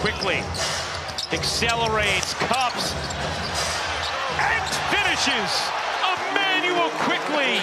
Quickly accelerates, cups, and finishes. Emmanuel quickly.